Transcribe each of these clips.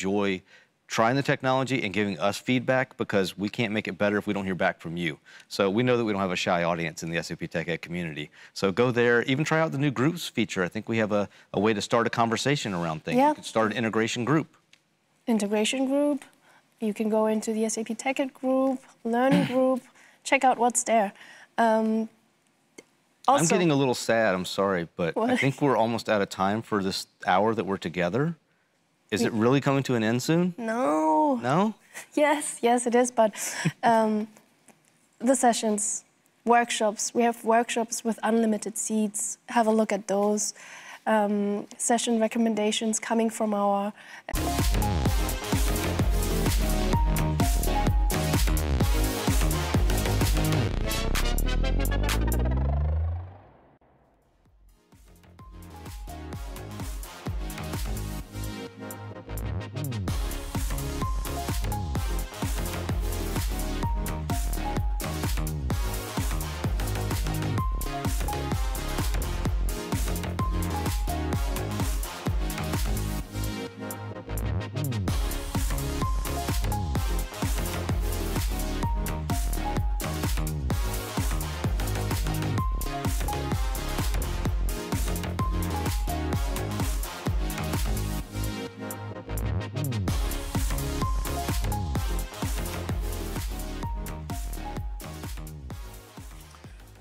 enjoy trying the technology and giving us feedback because we can't make it better if we don't hear back from you. So we know that we don't have a shy audience in the SAP TechEd community. So go there, even try out the new groups feature. I think we have a, a way to start a conversation around things. Yeah. You can start an integration group. Integration group. You can go into the SAP TechEd group, learning group, check out what's there. Um, I'm getting a little sad, I'm sorry, but I think we're almost out of time for this hour that we're together. Is it really coming to an end soon? no. No? Yes, yes, it is. But um, the sessions, workshops, we have workshops with unlimited seats. Have a look at those. Um, session recommendations coming from our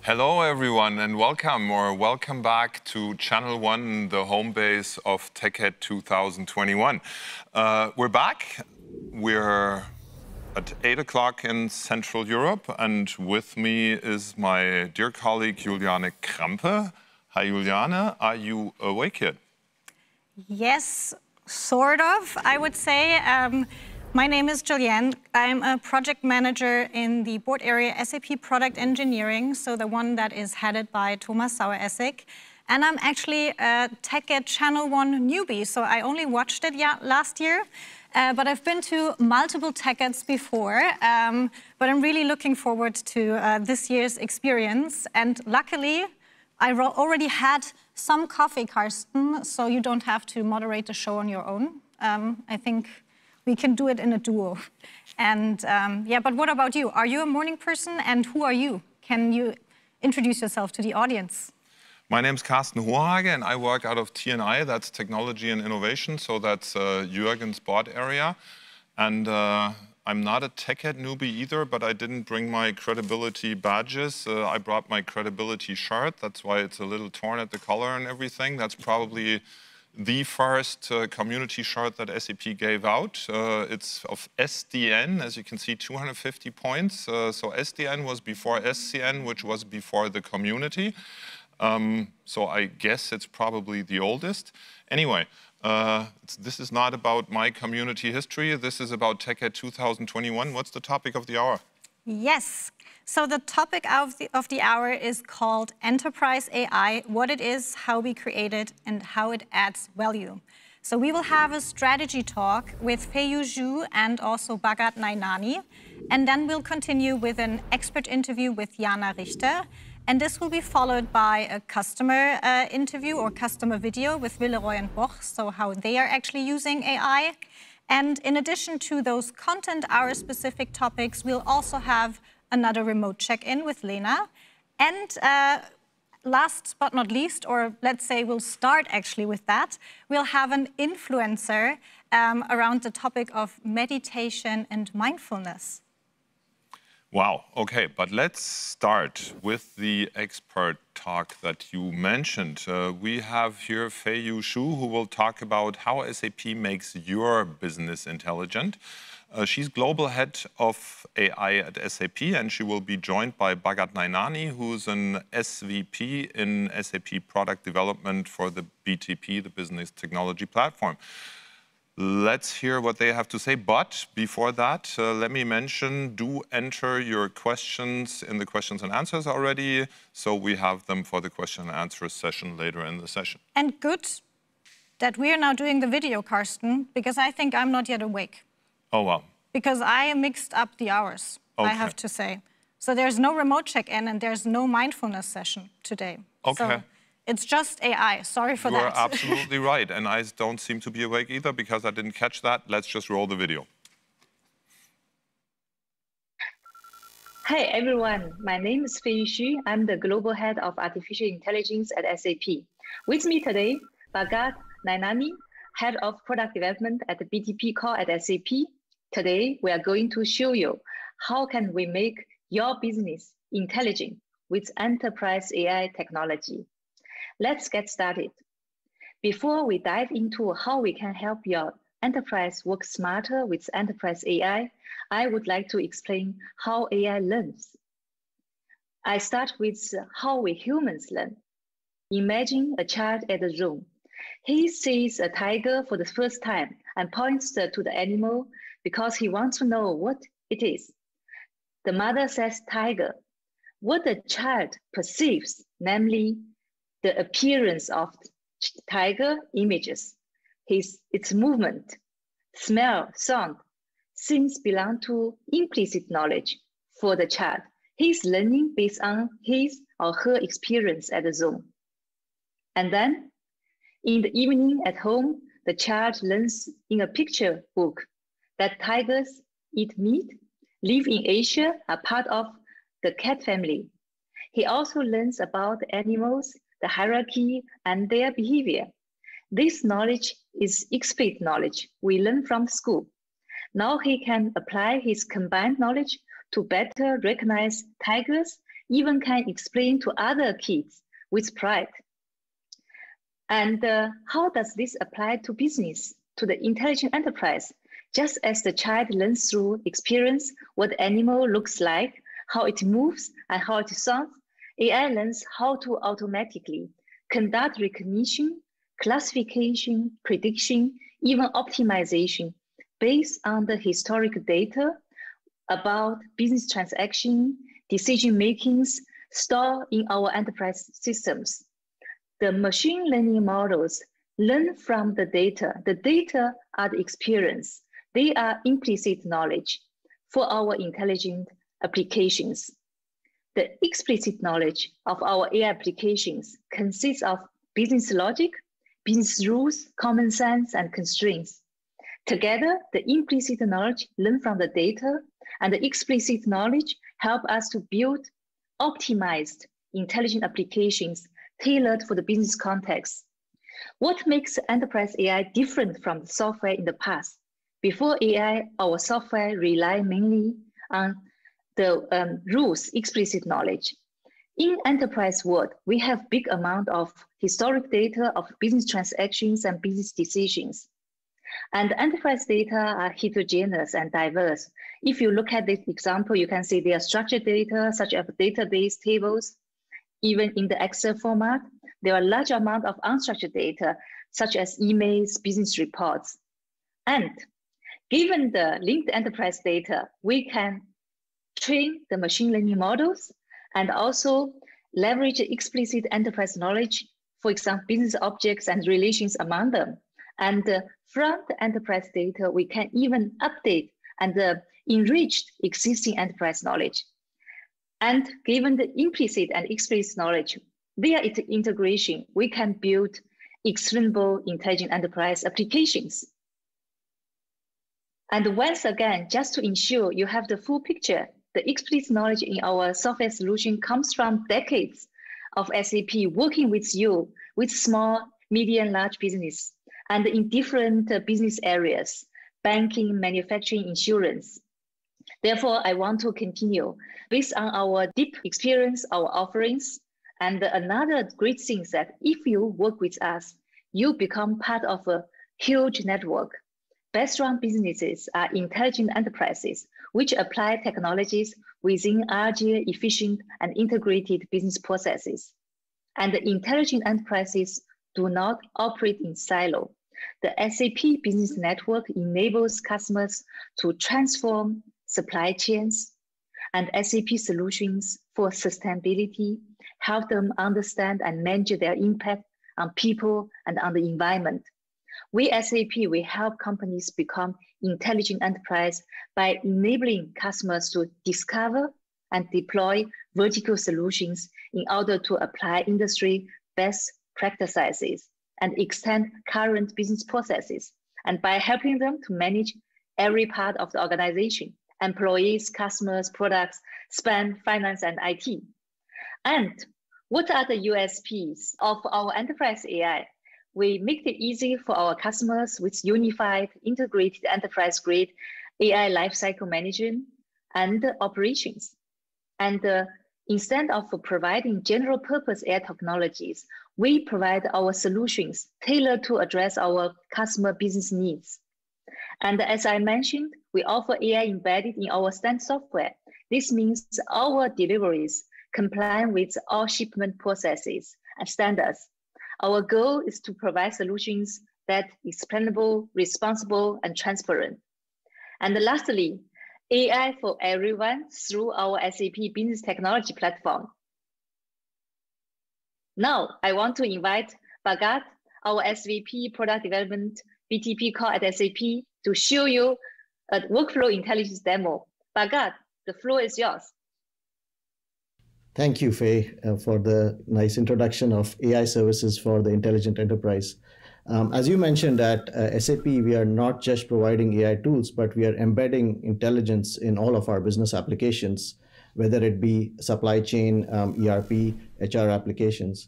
Hello, everyone, and welcome or welcome back to Channel One, the home base of TechEd 2021. Uh, we're back. We're at 8 o'clock in Central Europe, and with me is my dear colleague Juliane Krampe. Hi, Juliane. Are you awake yet? Yes, sort of, I would say. Um, my name is Juliane. I'm a project manager in the board area SAP Product Engineering, so the one that is headed by Thomas Saueressig. And I'm actually a TechEd Channel 1 newbie, so I only watched it last year. Uh, but I've been to multiple TechEds before, um, but I'm really looking forward to uh, this year's experience. And luckily, I already had some coffee, Karsten, so you don't have to moderate the show on your own. Um, I think we can do it in a duo. And um, yeah, but what about you? Are you a morning person and who are you? Can you introduce yourself to the audience? My name is Karsten Hohage, and I work out of TNI, that's Technology and Innovation, so that's uh, Jürgen's board area. And uh, I'm not a TechEd newbie either, but I didn't bring my credibility badges. Uh, I brought my credibility shirt, that's why it's a little torn at the collar and everything. That's probably the first uh, community shirt that SAP gave out. Uh, it's of SDN, as you can see, 250 points. Uh, so SDN was before SCN, which was before the community. Um, so I guess it's probably the oldest. Anyway, uh, this is not about my community history. This is about TechEd 2021. What's the topic of the hour? Yes. So the topic of the, of the hour is called Enterprise AI, what it is, how we create it, and how it adds value. So we will have a strategy talk with Feiyu Xu and also Bhagat Nainani. And then we'll continue with an expert interview with Jana Richter. And this will be followed by a customer uh, interview or customer video with Villeroy and Boch, so how they are actually using AI. And in addition to those content hour specific topics, we'll also have another remote check in with Lena. And uh, last but not least, or let's say we'll start actually with that, we'll have an influencer um, around the topic of meditation and mindfulness. Wow. Okay, but let's start with the expert talk that you mentioned. Uh, we have here Fei Yu Xu, who will talk about how SAP makes your business intelligent. Uh, she's global head of AI at SAP, and she will be joined by Bhagat Nainani, who's an SVP in SAP product development for the BTP, the Business Technology Platform. Let's hear what they have to say. But before that, uh, let me mention do enter your questions in the questions and answers already. So we have them for the question and answer session later in the session. And good that we are now doing the video, Karsten, because I think I'm not yet awake. Oh, wow. because I mixed up the hours, I have to say. So there's no remote check-in and there's no mindfulness session today. Okay. So It's just AI. Sorry for that. You're absolutely right. And I don't seem to be awake either because I didn't catch that. Let's just roll the video. Hi everyone, my name is Fei Xu. I'm the Global Head of Artificial Intelligence at SAP. With me today, Bhagat Nainani, Head of Product Development at the BTP Core at SAP. Today, we are going to show you how can we make your business intelligent with enterprise AI technology. Let's get started. Before we dive into how we can help your enterprise work smarter with enterprise AI, I would like to explain how AI learns. I start with how we humans learn. Imagine a child at a zoo. He sees a tiger for the first time and points to the animal because he wants to know what it is. The mother says tiger. What the child perceives, namely the appearance of tiger images, his, its movement, smell, sound, things belong to implicit knowledge for the child. He's learning based on his or her experience at the zoo. And then in the evening at home, the child learns in a picture book that tigers eat meat, live in Asia, are part of the cat family. He also learns about animals, the hierarchy, and their behavior. This knowledge is expert knowledge we learn from school. Now he can apply his combined knowledge to better recognize tigers, even can explain to other kids with pride. And uh, how does this apply to business, to the intelligent enterprise? Just as the child learns through experience what animal looks like, how it moves, and how it sounds, AI learns how to automatically conduct recognition, classification, prediction, even optimization based on the historic data about business transaction, decision makings stored in our enterprise systems. The machine learning models learn from the data. The data are the experience. They are implicit knowledge for our intelligent applications. The explicit knowledge of our AI applications consists of business logic, business rules, common sense, and constraints. Together, the implicit knowledge learned from the data and the explicit knowledge help us to build optimized intelligent applications tailored for the business context. What makes enterprise AI different from the software in the past? Before AI, our software relied mainly on the um, rules explicit knowledge. In enterprise world, we have big amount of historic data of business transactions and business decisions. And enterprise data are heterogeneous and diverse. If you look at this example, you can see there are structured data such as database tables. Even in the Excel format, there are large amount of unstructured data such as emails, business reports. And given the linked enterprise data, we can train the machine learning models and also leverage explicit enterprise knowledge, for example, business objects and relations among them. And uh, from the enterprise data, we can even update and uh, enrich existing enterprise knowledge. And given the implicit and explicit knowledge, via its integration, we can build explainable intelligent enterprise applications. And once again, just to ensure you have the full picture, the explicit knowledge in our software solution comes from decades of SAP working with you, with small, medium, and large business, and in different uh, business areas, banking, manufacturing, insurance. Therefore, I want to continue based on our deep experience, our offerings, and another great thing is that if you work with us, you become part of a huge network. Best run businesses are intelligent enterprises which apply technologies within agile, efficient, and integrated business processes. And the intelligent enterprises do not operate in silo. The SAP Business Network enables customers to transform supply chains and SAP solutions for sustainability, help them understand and manage their impact on people and on the environment. We SAP, we help companies become intelligent enterprise by enabling customers to discover and deploy vertical solutions in order to apply industry best practices and extend current business processes, and by helping them to manage every part of the organization, employees, customers, products, spend, finance, and IT. And what are the USPs of our enterprise AI? We make it easy for our customers with unified, integrated enterprise-grade AI lifecycle management and operations. And uh, instead of providing general purpose AI technologies, we provide our solutions tailored to address our customer business needs. And as I mentioned, we offer AI embedded in our stand software. This means our deliveries comply with all shipment processes and standards. Our goal is to provide solutions that explainable, responsible, and transparent. And lastly, AI for everyone through our SAP Business Technology Platform. Now, I want to invite Bhagat, our SVP Product Development BTP Core at SAP, to show you a workflow intelligence demo. Bhagat, the floor is yours. Thank you, Faye, uh, for the nice introduction of AI services for the intelligent enterprise. Um, as you mentioned at uh, SAP, we are not just providing AI tools, but we are embedding intelligence in all of our business applications, whether it be supply chain, um, ERP, HR applications.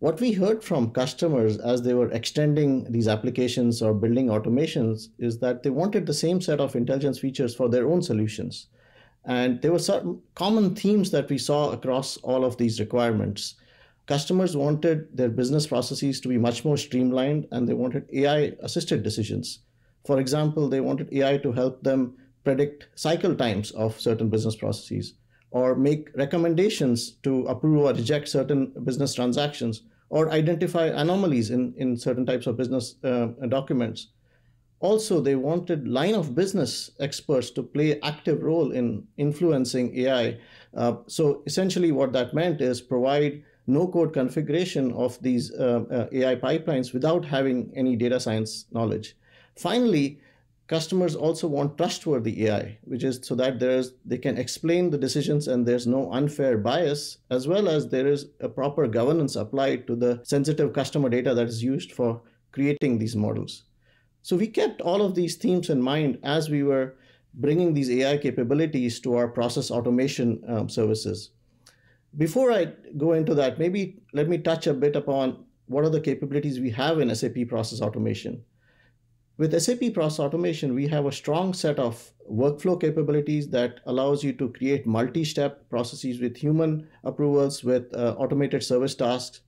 What we heard from customers as they were extending these applications or building automations is that they wanted the same set of intelligence features for their own solutions. And there were certain common themes that we saw across all of these requirements customers wanted their business processes to be much more streamlined and they wanted AI assisted decisions. For example, they wanted AI to help them predict cycle times of certain business processes or make recommendations to approve or reject certain business transactions or identify anomalies in, in certain types of business uh, documents. Also, they wanted line of business experts to play active role in influencing AI. Uh, so essentially what that meant is provide no code configuration of these uh, uh, AI pipelines without having any data science knowledge. Finally, customers also want trustworthy AI, which is so that there's they can explain the decisions and there's no unfair bias, as well as there is a proper governance applied to the sensitive customer data that is used for creating these models. So we kept all of these themes in mind as we were bringing these AI capabilities to our process automation um, services. Before I go into that, maybe let me touch a bit upon what are the capabilities we have in SAP Process Automation. With SAP Process Automation, we have a strong set of workflow capabilities that allows you to create multi-step processes with human approvals, with uh, automated service tasks.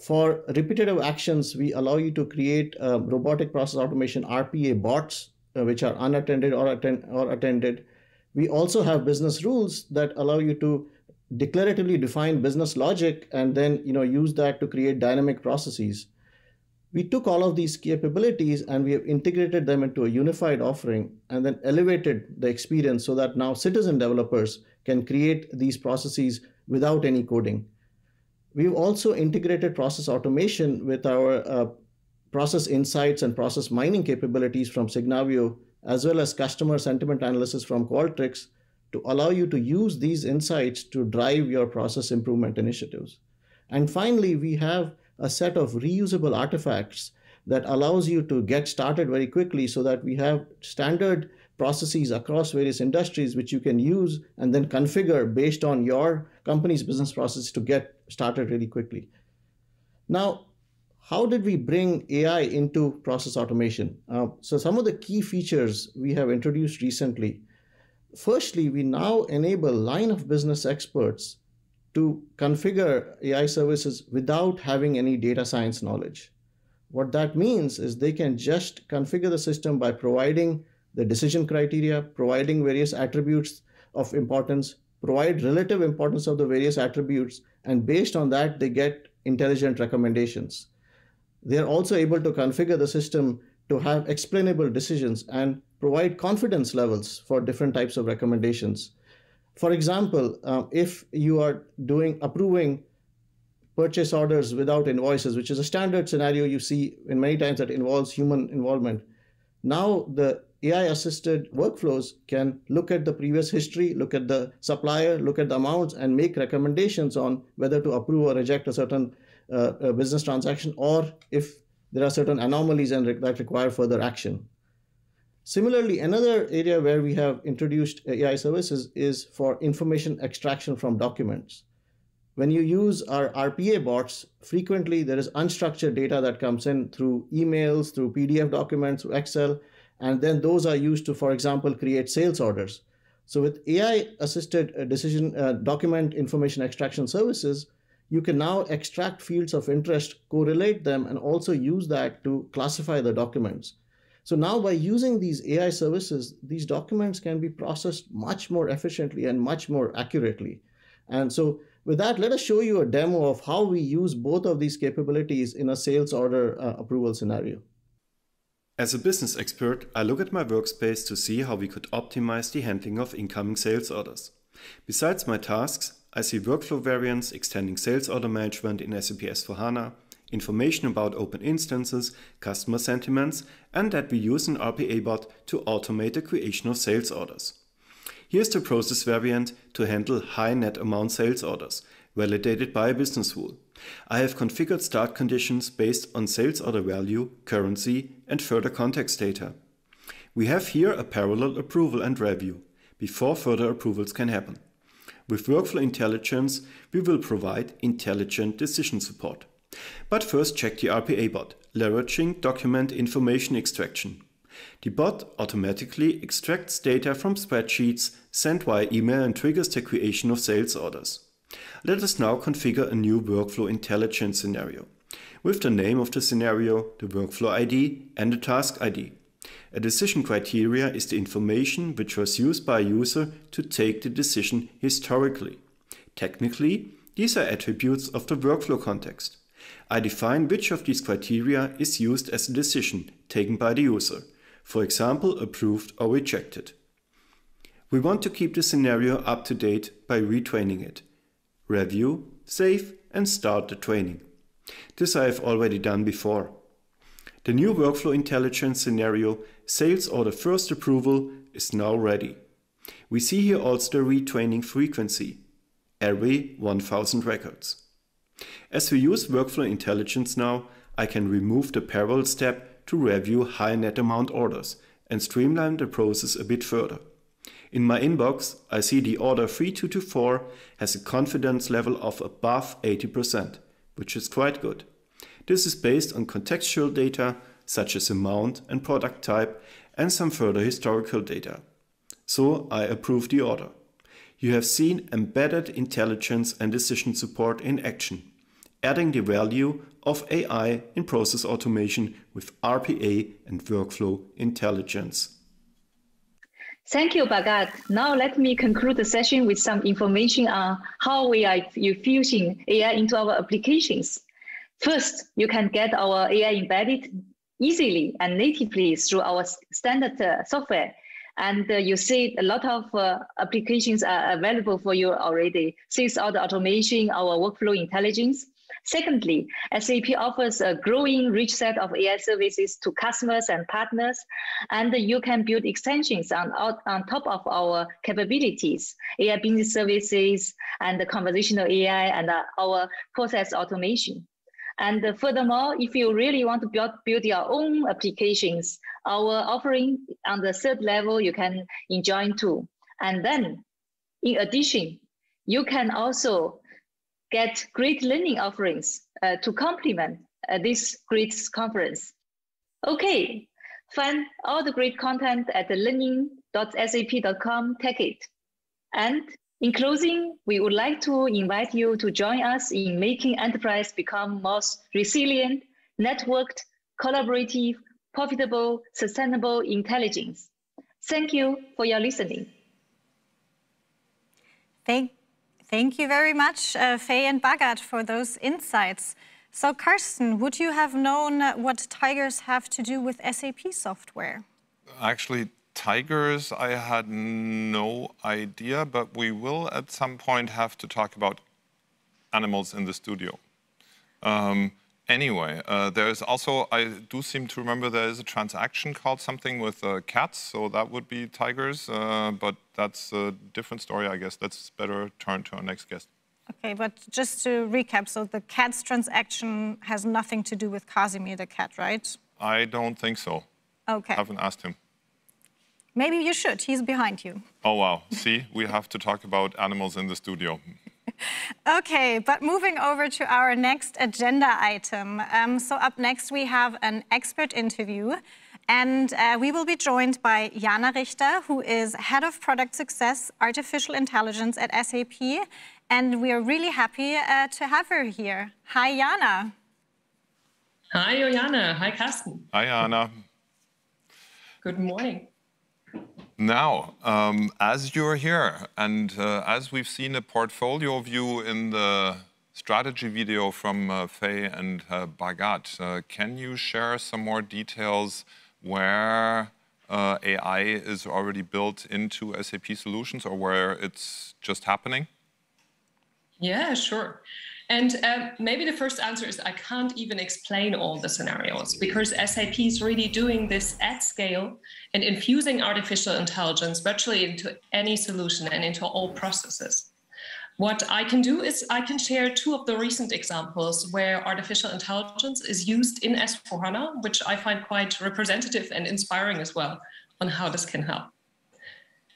For repetitive actions, we allow you to create uh, robotic process automation RPA bots, uh, which are unattended or, or attended. We also have business rules that allow you to declaratively define business logic and then you know use that to create dynamic processes we took all of these capabilities and we have integrated them into a unified offering and then elevated the experience so that now citizen developers can create these processes without any coding we've also integrated process automation with our uh, process insights and process mining capabilities from Signavio as well as customer sentiment analysis from Qualtrics to allow you to use these insights to drive your process improvement initiatives. And finally, we have a set of reusable artifacts that allows you to get started very quickly so that we have standard processes across various industries which you can use and then configure based on your company's business process to get started really quickly. Now, how did we bring AI into process automation? Uh, so some of the key features we have introduced recently Firstly, we now enable line of business experts to configure AI services without having any data science knowledge. What that means is they can just configure the system by providing the decision criteria, providing various attributes of importance, provide relative importance of the various attributes, and based on that, they get intelligent recommendations. They're also able to configure the system to have explainable decisions and provide confidence levels for different types of recommendations. For example, uh, if you are doing approving purchase orders without invoices, which is a standard scenario you see in many times that involves human involvement, now the AI assisted workflows can look at the previous history, look at the supplier, look at the amounts, and make recommendations on whether to approve or reject a certain uh, a business transaction or if there are certain anomalies and re- that require further action. Similarly, another area where we have introduced AI services is for information extraction from documents. When you use our RPA bots, frequently there is unstructured data that comes in through emails, through PDF documents, through Excel, and then those are used to, for example, create sales orders. So with AI-assisted uh, decision uh, document information extraction services, you can now extract fields of interest, correlate them, and also use that to classify the documents. So now by using these AI services, these documents can be processed much more efficiently and much more accurately. And so with that, let us show you a demo of how we use both of these capabilities in a sales order uh, approval scenario. As a business expert, I look at my workspace to see how we could optimize the handling of incoming sales orders. Besides my tasks, I see workflow variants extending sales order management in SAP S4HANA, information about open instances, customer sentiments, and that we use an RPA bot to automate the creation of sales orders. Here's the process variant to handle high net amount sales orders, validated by a business rule. I have configured start conditions based on sales order value, currency, and further context data. We have here a parallel approval and review before further approvals can happen. With Workflow Intelligence, we will provide intelligent decision support. But first check the RPA bot, leveraging document information extraction. The bot automatically extracts data from spreadsheets sent via email and triggers the creation of sales orders. Let us now configure a new workflow intelligence scenario with the name of the scenario, the workflow ID, and the task ID. A decision criteria is the information which was used by a user to take the decision historically. Technically, these are attributes of the workflow context. I define which of these criteria is used as a decision taken by the user, for example, approved or rejected. We want to keep the scenario up to date by retraining it. Review, save, and start the training. This I have already done before. The new workflow intelligence scenario, sales order first approval, is now ready. We see here also the retraining frequency, every 1000 records. As we use workflow intelligence now, I can remove the parallel step to review high net amount orders and streamline the process a bit further. In my inbox, I see the order 3224 has a confidence level of above 80%, which is quite good. This is based on contextual data such as amount and product type and some further historical data. So I approve the order. You have seen embedded intelligence and decision support in action, adding the value of AI in process automation with RPA and workflow intelligence. Thank you, Bhagat. Now let me conclude the session with some information on how we are infusing AI into our applications. First, you can get our AI embedded easily and natively through our standard uh, software. And uh, you see a lot of uh, applications are available for you already. Sales order automation, our workflow intelligence. Secondly, SAP offers a growing rich set of AI services to customers and partners, and you can build extensions on, on top of our capabilities, AI business services and the conversational AI and uh, our process automation. And furthermore, if you really want to build, build your own applications, our offering on the third level, you can enjoy too. And then in addition, you can also get great learning offerings uh, to complement uh, this great conference. Okay, find all the great content at the learning.sap.com, it. And in closing, we would like to invite you to join us in making enterprise become more resilient, networked, collaborative, profitable, sustainable intelligence. Thank you for your listening. Thank, thank you very much, uh, Faye and Bhagat, for those insights. So, Karsten, would you have known what tigers have to do with SAP software? Actually, tigers, I had no idea, but we will at some point have to talk about animals in the studio. Um, anyway, uh, there is also, I do seem to remember there is a transaction called something with uh, cats, so that would be tigers, uh, but that's a different story, I guess. Let's better turn to our next guest. Okay, but just to recap, so the cat's transaction has nothing to do with Casimir the cat, right? I don't think so. Okay. I haven't asked him. Maybe you should. He's behind you. Oh, wow. See, we have to talk about animals in the studio. Okay, but moving over to our next agenda item. Um, so up next, we have an expert interview. And uh, we will be joined by Jana Richter, who is Head of Product Success, Artificial Intelligence at SAP. And we are really happy uh, to have her here. Hi, Jana. Hi, Jana. Hi, Karsten. Hi, Anna. Good morning. Now, um, as you're here, and uh, as we've seen a portfolio view in the strategy video from uh, Faye and uh, Bhagat, uh, can you share some more details where uh, AI is already built into SAP solutions or where it's just happening? Yeah, sure. And um, maybe the first answer is I can't even explain all the scenarios because SAP is really doing this at scale and infusing artificial intelligence virtually into any solution and into all processes. What I can do is I can share two of the recent examples where artificial intelligence is used in S4HANA, which I find quite representative and inspiring as well on how this can help.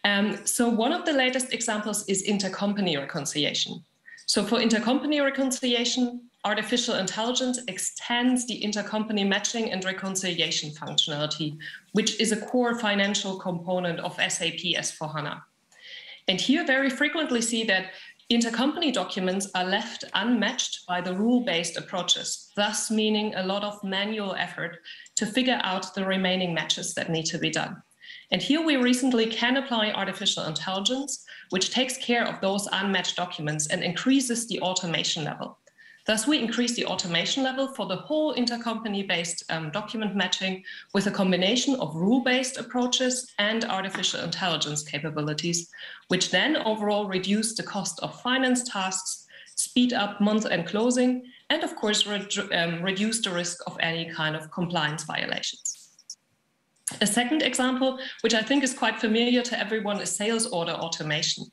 Um, so one of the latest examples is intercompany reconciliation. So for intercompany reconciliation, artificial intelligence extends the intercompany matching and reconciliation functionality, which is a core financial component of SAP S4HANA. And here very frequently see that intercompany documents are left unmatched by the rule-based approaches, thus meaning a lot of manual effort to figure out the remaining matches that need to be done. And here we recently can apply artificial intelligence, which takes care of those unmatched documents and increases the automation level. Thus, we increase the automation level for the whole intercompany-based um, document matching with a combination of rule-based approaches and artificial intelligence capabilities, which then overall reduce the cost of finance tasks, speed up month-end closing, and of course, re um, reduce the risk of any kind of compliance violations. A second example, which I think is quite familiar to everyone, is sales order automation.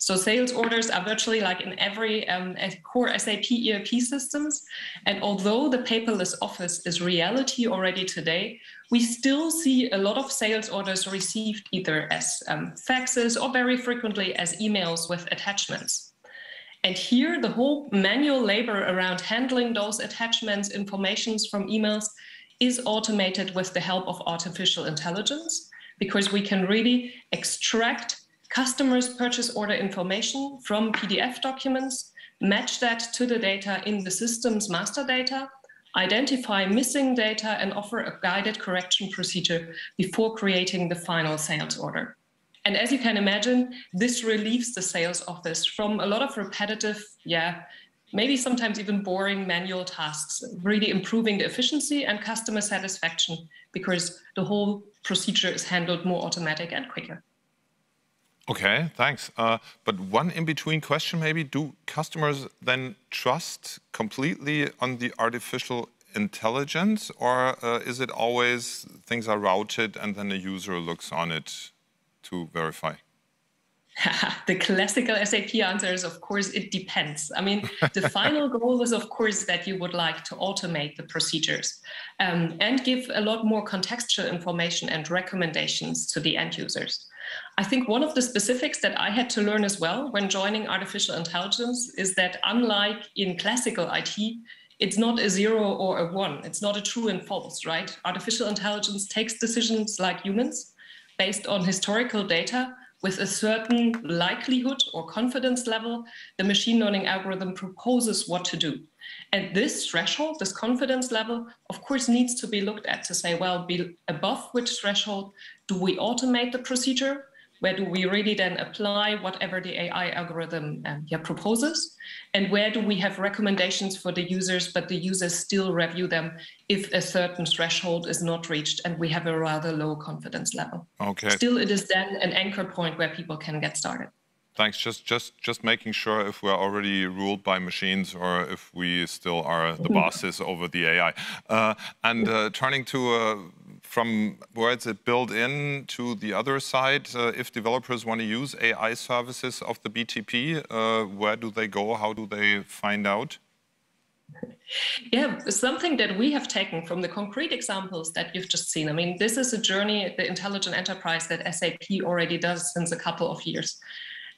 So sales orders are virtually like in every um, core SAP ERP systems. And although the paperless office is reality already today, we still see a lot of sales orders received either as um, faxes or very frequently as emails with attachments. And here, the whole manual labor around handling those attachments, informations from emails is automated with the help of artificial intelligence because we can really extract customers' purchase order information from PDF documents, match that to the data in the system's master data, identify missing data, and offer a guided correction procedure before creating the final sales order. And as you can imagine, this relieves the sales office from a lot of repetitive, yeah, maybe sometimes even boring manual tasks, really improving the efficiency and customer satisfaction because the whole procedure is handled more automatic and quicker. Okay, thanks. Uh, but one in-between question maybe, do customers then trust completely on the artificial intelligence or uh, is it always things are routed and then the user looks on it to verify? the classical SAP answer is, of course, it depends. I mean, the final goal is, of course, that you would like to automate the procedures um, and give a lot more contextual information and recommendations to the end users. I think one of the specifics that I had to learn as well when joining artificial intelligence is that unlike in classical IT, it's not a zero or a one. It's not a true and false, right? Artificial intelligence takes decisions like humans based on historical data with a certain likelihood or confidence level, the machine learning algorithm proposes what to do. And this threshold, this confidence level, of course, needs to be looked at to say, well, be above which threshold do we automate the procedure? Where do we really then apply whatever the AI algorithm um, yeah, proposes? And where do we have recommendations for the users, but the users still review them if a certain threshold is not reached and we have a rather low confidence level? Okay. Still, it is then an anchor point where people can get started. Thanks. Just, just, just making sure if we're already ruled by machines or if we still are the bosses over the AI. Uh, and uh, turning to uh, from where is it built in to the other side? Uh, if developers want to use AI services of the BTP, uh, where do they go? How do they find out? Yeah, something that we have taken from the concrete examples that you've just seen. I mean, this is a journey, the intelligent enterprise that SAP already does since a couple of years.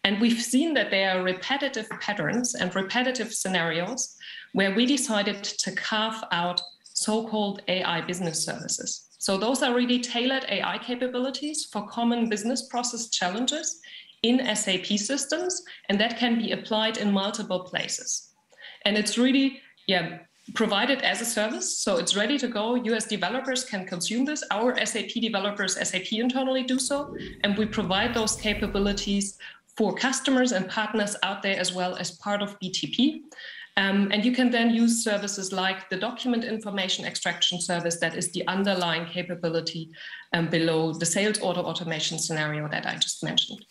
And we've seen that there are repetitive patterns and repetitive scenarios where we decided to carve out so called AI business services. So those are really tailored AI capabilities for common business process challenges in SAP systems, and that can be applied in multiple places. And it's really, yeah, provided as a service. So it's ready to go. As developers can consume this. Our SAP developers, SAP internally do so. And we provide those capabilities for customers and partners out there as well as part of BTP. Um, and you can then use services like the document information extraction service that is the underlying capability um, below the sales order automation scenario that I just mentioned.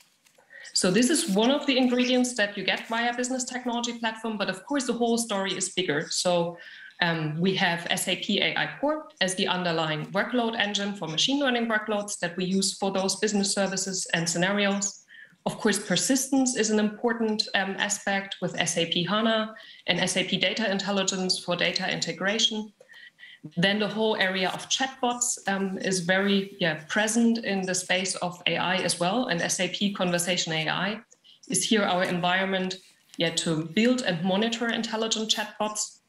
So this is one of the ingredients that you get via business technology platform, but of course the whole story is bigger. So um, we have SAP AI Core as the underlying workload engine for machine learning workloads that we use for those business services and scenarios. Of course, persistence is an important um, aspect with SAP HANA and SAP Data Intelligence for data integration. Then the whole area of chatbots um, is very yeah, present in the space of AI as well. And SAP Conversation AI is here our environment yeah, to build and monitor intelligent chatbots.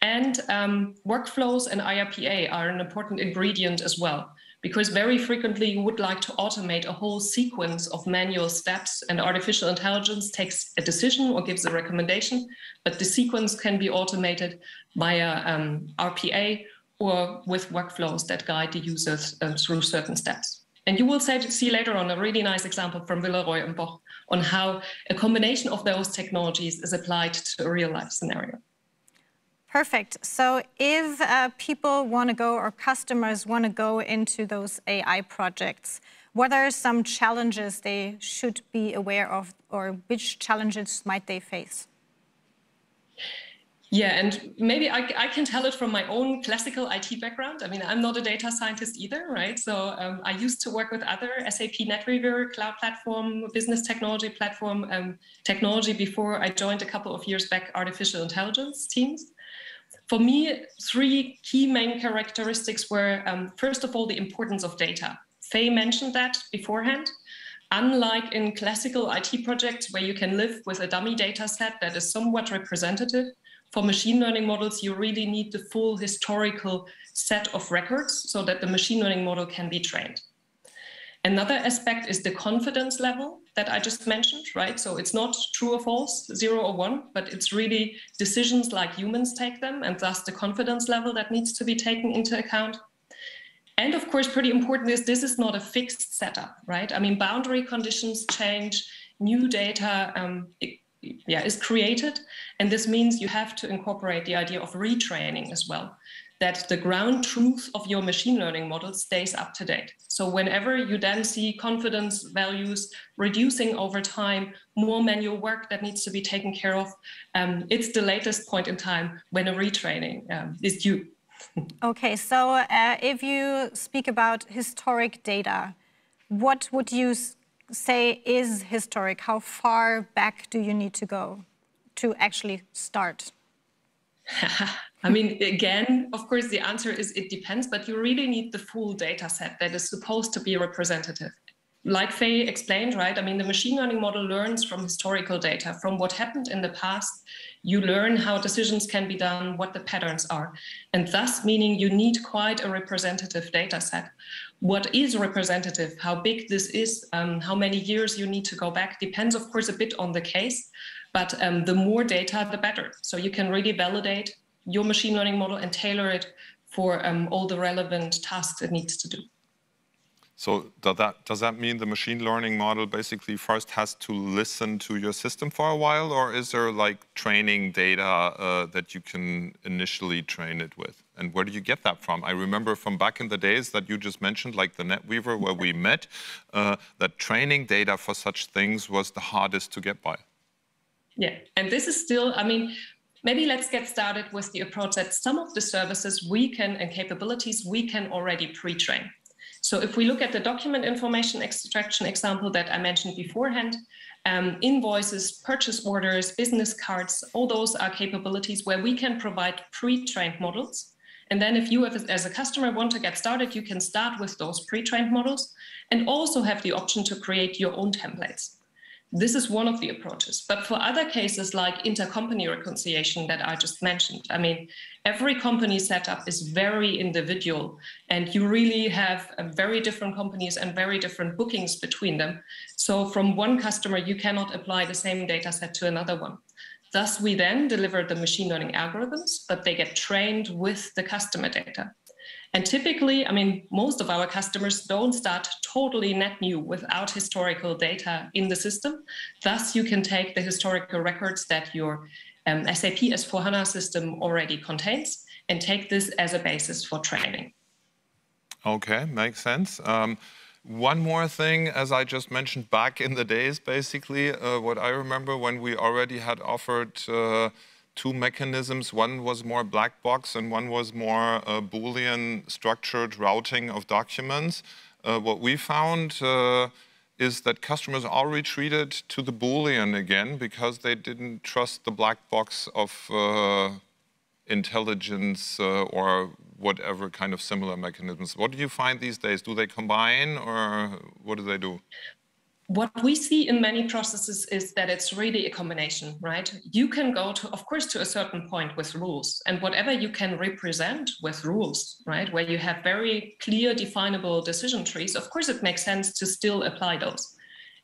And um, workflows and IRPA are an important ingredient as well because very frequently you would like to automate a whole sequence of manual steps and artificial intelligence takes a decision or gives a recommendation, but the sequence can be automated via um, RPA or with workflows that guide the users uh, through certain steps. And you will see later on a really nice example from Villeroy and Boch on how a combination of those technologies is applied to a real life scenario. Perfect. So if uh, people want to go or customers want to go into those AI projects, what are some challenges they should be aware of or which challenges might they face? Yeah, and maybe I, I, can tell it from my own classical IT background. I mean, I'm not a data scientist either, right? So um, I used to work with other SAP NetWeaver cloud platform, business technology platform um, technology before I joined a couple of years back artificial intelligence teams. For me, three key main characteristics were um, first of all, the importance of data. Faye mentioned that beforehand. Unlike in classical IT projects where you can live with a dummy data set that is somewhat representative, for machine learning models, you really need the full historical set of records so that the machine learning model can be trained. Another aspect is the confidence level that I just mentioned, right? So it's not true or false, zero or one, but it's really decisions like humans take them, and thus the confidence level that needs to be taken into account. And of course, pretty important is this is not a fixed setup, right? I mean, boundary conditions change, new data um, it, yeah, is created, and this means you have to incorporate the idea of retraining as well that the ground truth of your machine learning model stays up to date. So whenever you then see confidence values reducing over time, more manual work that needs to be taken care of, um, it's the latest point in time when a retraining um, is due. okay, so uh, if you speak about historic data, what would you say is historic? How far back do you need to go to actually start? I mean, again, of course, the answer is it depends, but you really need the full data set that is supposed to be representative. Like Faye explained, right? I mean, the machine learning model learns from historical data, from what happened in the past. You learn how decisions can be done, what the patterns are. And thus, meaning you need quite a representative data set. What is representative, how big this is, um, how many years you need to go back, depends, of course, a bit on the case. But um, the more data, the better. So you can really validate your machine learning model and tailor it for um, all the relevant tasks it needs to do. So does that, does that mean the machine learning model basically first has to listen to your system for a while, or is there like training data uh, that you can initially train it with? And where do you get that from? I remember from back in the days that you just mentioned, like the NetWeaver where we met, uh, that training data for such things was the hardest to get by. Yeah, and this is still, I mean, Maybe let's get started with the approach that some of the services we can and capabilities we can already pre-train. So if we look at the document information extraction example that I mentioned beforehand, um, invoices, purchase orders, business cards, all those are capabilities where we can provide pre-trained models. And then if you as a customer want to get started, you can start with those pre-trained models and also have the option to create your own templates. This is one of the approaches. But for other cases like intercompany reconciliation that I just mentioned, I mean, every company setup is very individual and you really have uh, very different companies and very different bookings between them. So from one customer, you cannot apply the same data set to another one. Thus, we then deliver the machine learning algorithms, but they get trained with the customer data. And typically, I mean, most of our customers don't start totally net new without historical data in the system. Thus, you can take the historical records that your um, SAP S4HANA system already contains and take this as a basis for training. Okay, makes sense. Um, one more thing, as I just mentioned back in the days, basically, uh, what I remember when we already had offered uh, two mechanisms. One was more black box and one was more uh, Boolean structured routing of documents. Uh, what we found uh, is that customers are retreated to the Boolean again because they didn't trust the black box of uh, intelligence uh, or whatever kind of similar mechanisms. What do you find these days? Do they combine or what do they do? What we see in many processes is that it's really a combination, right? You can go to, of course, to a certain point with rules and whatever you can represent with rules, right? Where you have very clear, definable decision trees, of course, it makes sense to still apply those.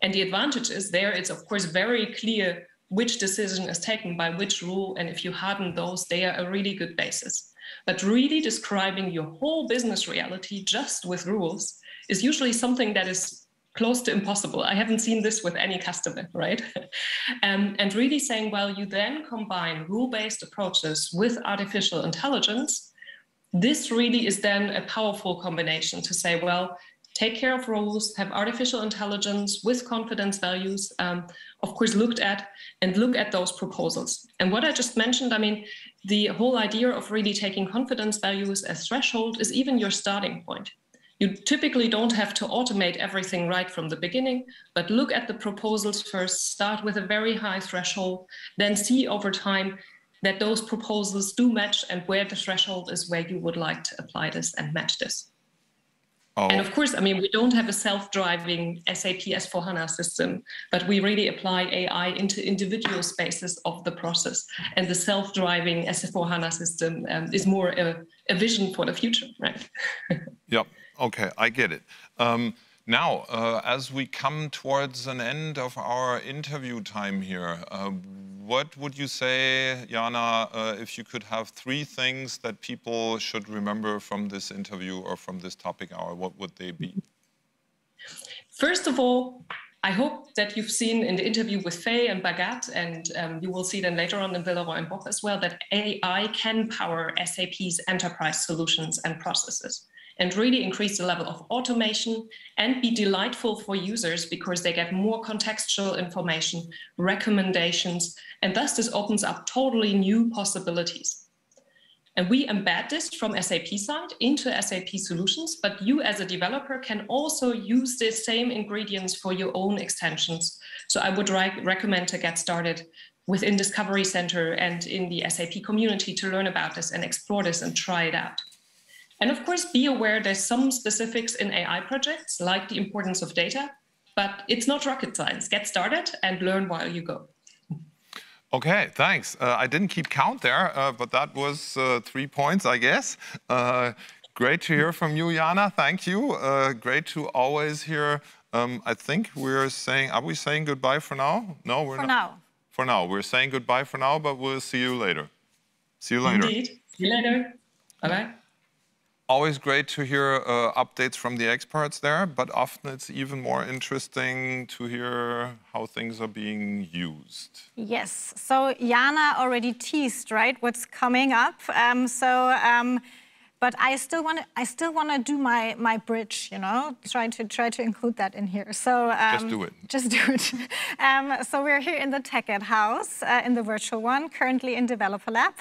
And the advantage is there, it's of course very clear which decision is taken by which rule. And if you harden those, they are a really good basis. But really describing your whole business reality just with rules is usually something that is close to impossible. I haven't seen this with any customer, right? um, and really saying, well, you then combine rule-based approaches with artificial intelligence. This really is then a powerful combination to say, well, take care of rules, have artificial intelligence with confidence values, um, of course, looked at and look at those proposals. And what I just mentioned, I mean, the whole idea of really taking confidence values as threshold is even your starting point. You typically don't have to automate everything right from the beginning, but look at the proposals first, start with a very high threshold, then see over time that those proposals do match and where the threshold is where you would like to apply this and match this. Oh. And of course, I mean, we don't have a self-driving SAP S4HANA system, but we really apply AI into individual spaces of the process. And the self-driving S4HANA system um, is more a, a, vision for the future, right? yep. Okay, I get it. Um, now, uh, as we come towards an end of our interview time here, uh, what would you say, Jana, uh, if you could have three things that people should remember from this interview or from this topic hour, what would they be? First of all, I hope that you've seen in the interview with Fei and Bhagat, and um, you will see then later on in Villeroy and Boch as well, that AI can power SAP's enterprise solutions and processes and really increase the level of automation and be delightful for users because they get more contextual information, recommendations, and thus this opens up totally new possibilities. And we embed this from SAP side into SAP solutions, but you as a developer can also use the same ingredients for your own extensions. So I would recommend to get started within Discovery Center and in the SAP community to learn about this and explore this and try it out. And of course, be aware there's some specifics in AI projects, like the importance of data, but it's not rocket science. Get started and learn while you go. Okay, thanks. Uh, I didn't keep count there, uh, but that was uh, three points, I guess. Uh, great to hear from you, Jana. Thank you. Uh, great to always hear. Um, I think we're saying, are we saying goodbye for now? No, we're for not. For now. For now. We're saying goodbye for now, but we'll see you later. See you later. Indeed. See you later. Bye-bye. Always great to hear uh, updates from the experts there, but often it's even more interesting to hear how things are being used. Yes, so Jana already teased, right, what's coming up. Um, so, um, but I still want to, I still want to do my my bridge, you know, try to try to include that in here. So um, just do it. Just do it. Um, so we're here in the TechEd house uh, in the virtual one, currently in Developer Lab.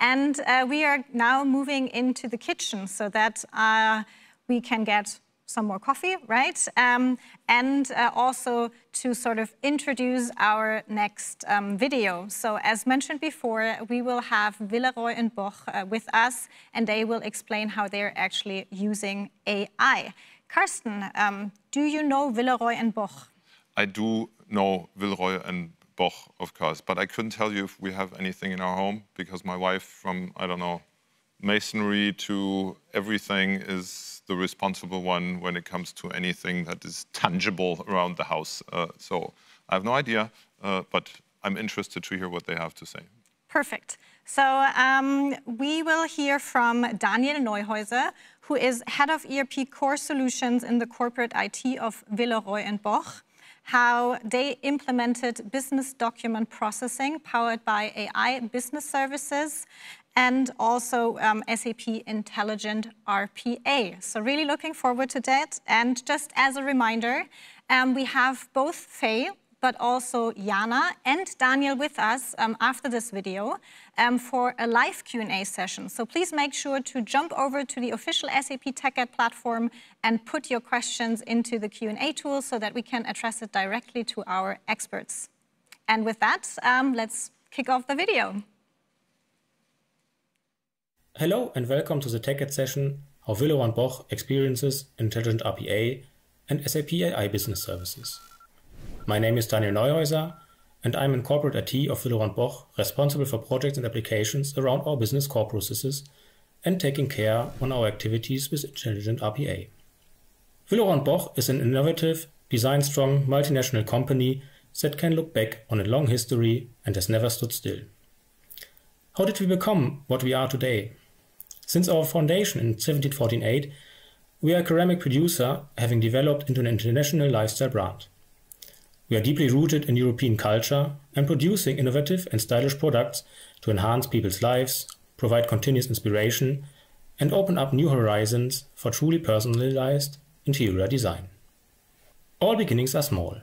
And uh, we are now moving into the kitchen so that uh, we can get some more coffee, right? Um, and uh, also to sort of introduce our next um, video. So as mentioned before, we will have Villeroy and Boch uh, with us, and they will explain how they're actually using AI. Karsten, um, do you know Villeroy and Boch? I do know Villeroy and Boch, of course, but I couldn't tell you if we have anything in our home because my wife, from, I don't know, masonry to everything, is the responsible one when it comes to anything that is tangible around the house. Uh, so I have no idea, uh, but I'm interested to hear what they have to say. Perfect. So um, we will hear from Daniel Neuhäuser, who is head of ERP core solutions in the corporate IT of Villeroy and Boch, how they implemented business document processing powered by AI business services and also um, SAP Intelligent RPA. So really looking forward to that. And just as a reminder, um, we have both Fei, but also Jana and Daniel with us um, after this video um, for a live Q&A session. So please make sure to jump over to the official SAP TechEd platform and put your questions into the Q&A tool so that we can address it directly to our experts. And with that, um, let's kick off the video. Hello and welcome to the TechEd session How Villeroy & Boch experiences Intelligent RPA and SAP AI Business Services. My name is Daniel Neuhäuser and I'm in corporate IT of Villeroy & Boch, responsible for projects and applications around our business core processes and taking care on our activities with Intelligent RPA. Villeroy & Boch is an innovative, design-strong multinational company that can look back on a long history and has never stood still. How did we become what we are today? Since our foundation in 1748, we are a ceramic producer having developed into an international lifestyle brand. We are deeply rooted in European culture and producing innovative and stylish products to enhance people's lives, provide continuous inspiration, and open up new horizons for truly personalized interior design. All beginnings are small.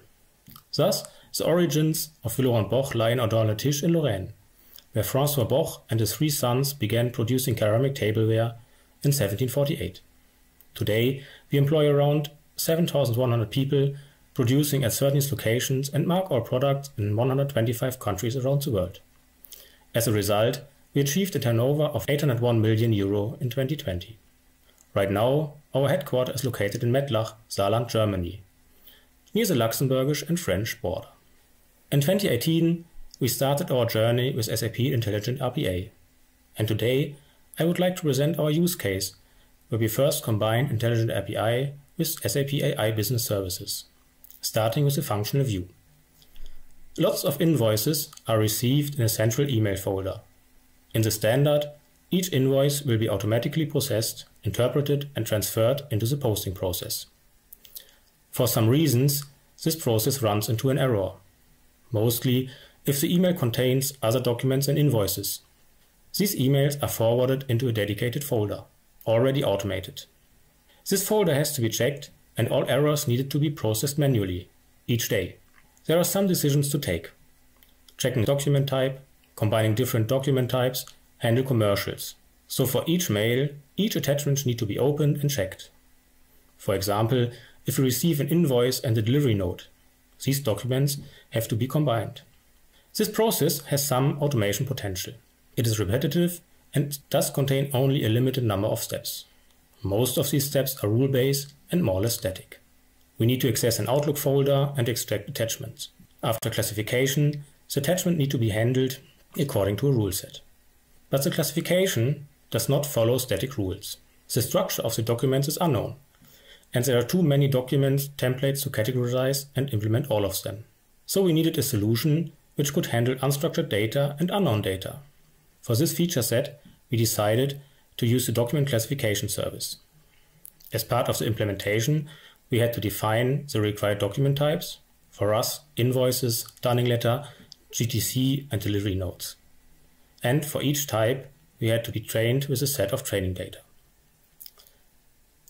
Thus, the origins of Villeroy Boch lie in Audun-le-Tiche in Lorraine, where Francois Boch and his three sons began producing ceramic tableware in 1748. Today, we employ around 7,100 people producing at 13 locations and mark our products in 125 countries around the world. As a result, we achieved a turnover of 801 million euro in 2020. Right now, our headquarters is located in Mettlach, Saarland, Germany, near the Luxembourgish and French border. In 2018, we started our journey with SAP Intelligent RPA. And today, I would like to present our use case, where we first combine Intelligent RPA with SAP AI Business Services, starting with the functional view. Lots of invoices are received in a central email folder. In the standard, each invoice will be automatically processed, interpreted, and transferred into the posting process. For some reasons, this process runs into an error. Mostly if the email contains other documents and invoices. These emails are forwarded into a dedicated folder, already automated. This folder has to be checked and all errors needed to be processed manually, each day. There are some decisions to take. Checking document type, combining different document types, handle commercials. So for each mail, each attachment need to be opened and checked. For example, if you receive an invoice and a delivery note, these documents have to be combined. This process has some automation potential. It is repetitive and does contain only a limited number of steps. Most of these steps are rule-based and more or less static. We need to access an Outlook folder and extract attachments. After classification, the attachment need to be handled according to a rule set. But the classification does not follow static rules. The structure of the documents is unknown, and there are too many document templates to categorize and implement all of them. So we needed a solution which could handle unstructured data and unknown data. For this feature set, we decided to use the document classification service. As part of the implementation, we had to define the required document types, for us, invoices, dunning letter, GTC, and delivery notes. And for each type, we had to be trained with a set of training data.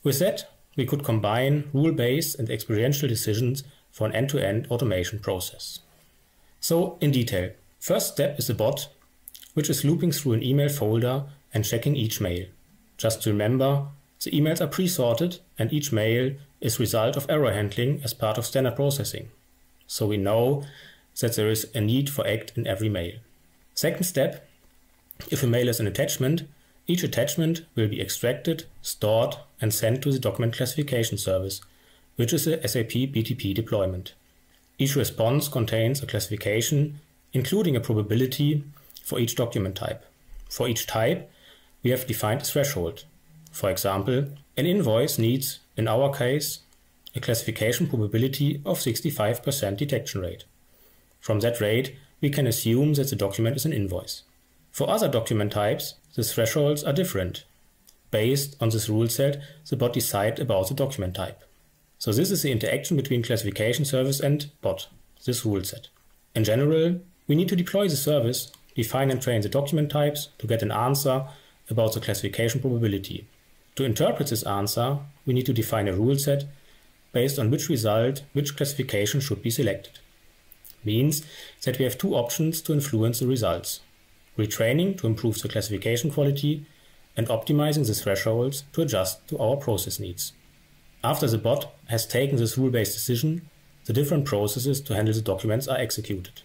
With that, we could combine rule-based and experiential decisions for an end-to-end -end automation process. So, in detail, first step is a bot, which is looping through an email folder and checking each mail. Just to remember, the emails are pre-sorted and each mail is result of error handling as part of standard processing. So we know that there is a need for ACT in every mail. Second step, if a mail is an attachment, each attachment will be extracted, stored, and sent to the document classification service, which is a SAP BTP deployment. Each response contains a classification, including a probability for each document type. For each type, we have defined a threshold. For example, an invoice needs, in our case, a classification probability of 65% detection rate. From that rate, we can assume that the document is an invoice. For other document types, the thresholds are different. Based on this rule set, the bot decides about the document type. So this is the interaction between classification service and bot, this rule set. In general, we need to deploy the service, define and train the document types to get an answer about the classification probability. To interpret this answer, we need to define a rule set based on which result which classification should be selected. Means that we have two options to influence the results retraining to improve the classification quality, and optimizing the thresholds to adjust to our process needs. After the bot has taken this rule based decision, the different processes to handle the documents are executed.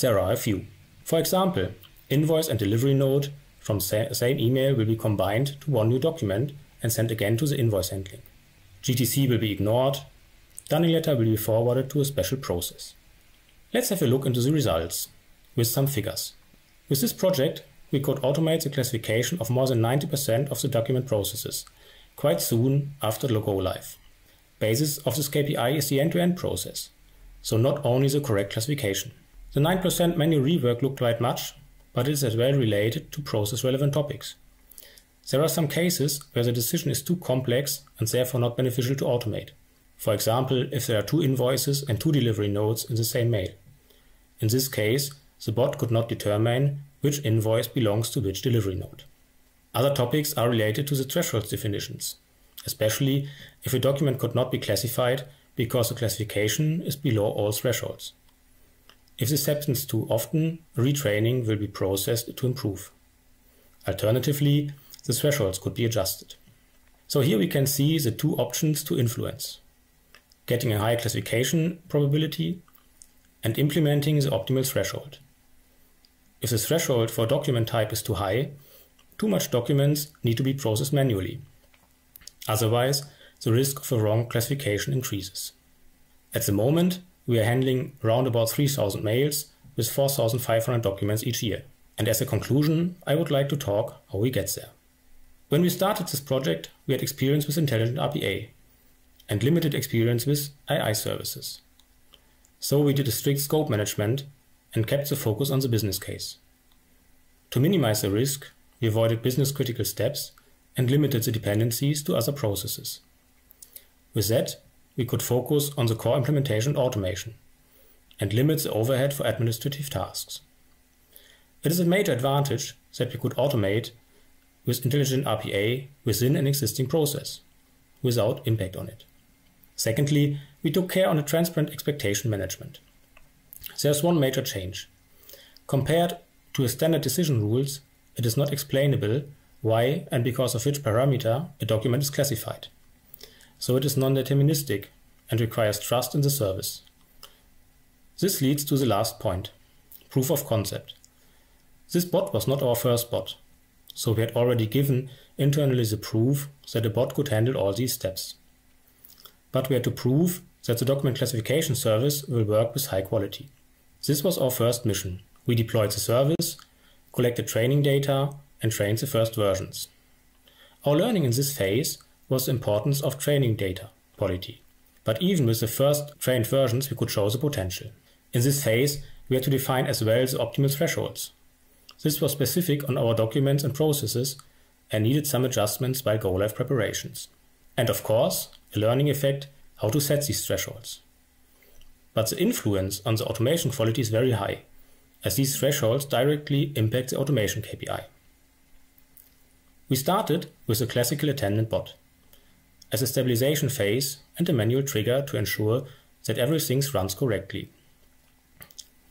There are a few. For example, invoice and delivery note from sa same email will be combined to one new document and sent again to the invoice handling. GTC will be ignored, dunning letter will be forwarded to a special process. Let's have a look into the results with some figures. With this project, we could automate the classification of more than 90% of the document processes quite soon after the go live. Basis of this KPI is the end-to-end process, so not only the correct classification. The 9% manual rework looked quite much, but it is as well related to process relevant topics. There are some cases where the decision is too complex and therefore not beneficial to automate. For example, if there are two invoices and two delivery notes in the same mail. In this case, the bot could not determine which invoice belongs to which delivery node. Other topics are related to the thresholds definitions, especially if a document could not be classified because the classification is below all thresholds. If this happens too often, retraining will be processed to improve. Alternatively, the thresholds could be adjusted. So here we can see the two options to influence. Getting a high classification probability and implementing the optimal threshold. If the threshold for document type is too high, too much documents need to be processed manually. Otherwise, the risk of a wrong classification increases. At the moment, we are handling around about 3000 mails with 4500 documents each year. And as a conclusion, I would like to talk how we get there. When we started this project, we had experience with Intelligent RPA and limited experience with AI services. So we did a strict scope management and kept the focus on the business case. To minimize the risk, we avoided business critical steps and limited the dependencies to other processes. With that, we could focus on the core implementation and automation and limit the overhead for administrative tasks. It is a major advantage that we could automate with intelligent RPA within an existing process without impact on it. Secondly, we took care on a transparent expectation management. There's one major change. Compared to standard decision rules, it is not explainable why and because of which parameter a document is classified. So it is non-deterministic and requires trust in the service. This leads to the last point, proof of concept. This bot was not our first bot, so we had already given internally the proof that a bot could handle all these steps. But we had to prove that the document classification service will work with high quality. This was our first mission. We deployed the service, collected training data, and train the first versions. Our learning in this phase was the importance of training data quality. But even with the first trained versions, we could show the potential. In this phase, we had to define as well the optimal thresholds. This was specific on our documents and processes and needed some adjustments by go-live preparations. And of course, a learning effect how to set these thresholds but the influence on the automation quality is very high, as these thresholds directly impact the automation KPI. We started with a classical attended bot as a stabilization phase and a manual trigger to ensure that everything runs correctly.